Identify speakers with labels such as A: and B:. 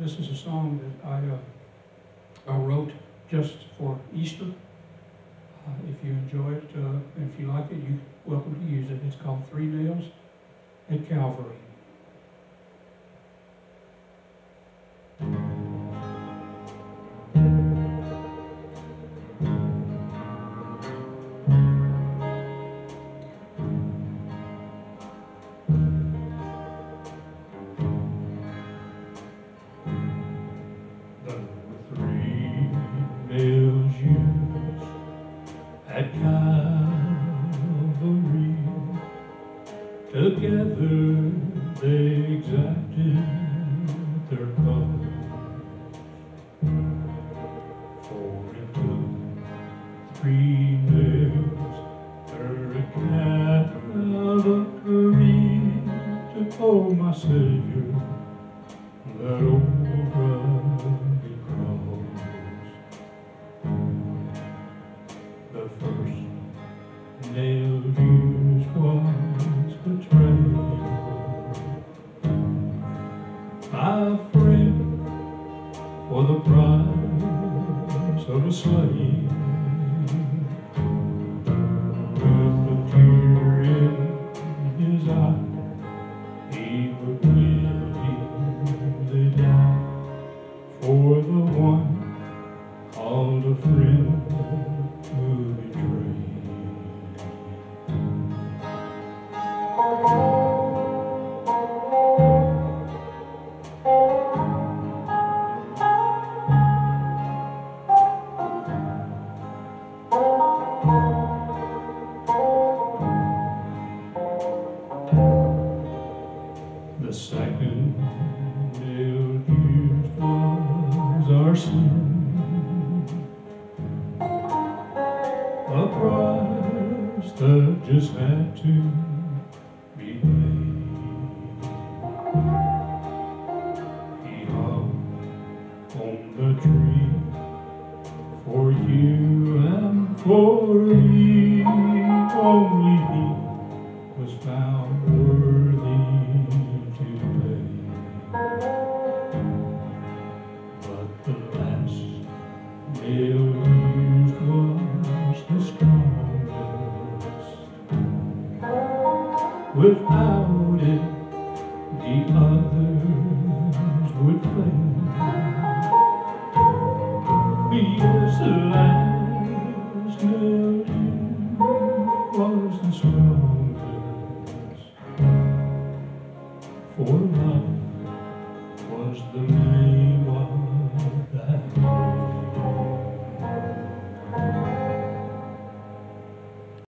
A: This is a song that I, uh, I wrote just for Easter. Uh, if you enjoy it, uh, if you like it, you're welcome to use it. It's called Three Nails at Calvary. Together they exacted their cost. For it took three nails per Calvary to hold my Savior that old for the price of a slave. With a tear in his eye, he would The second nail was our sin. A price that just had to be paid. He hung on the tree for you and for me. Without it, the others would fail. Yes, the last used was the strongest. For love was the.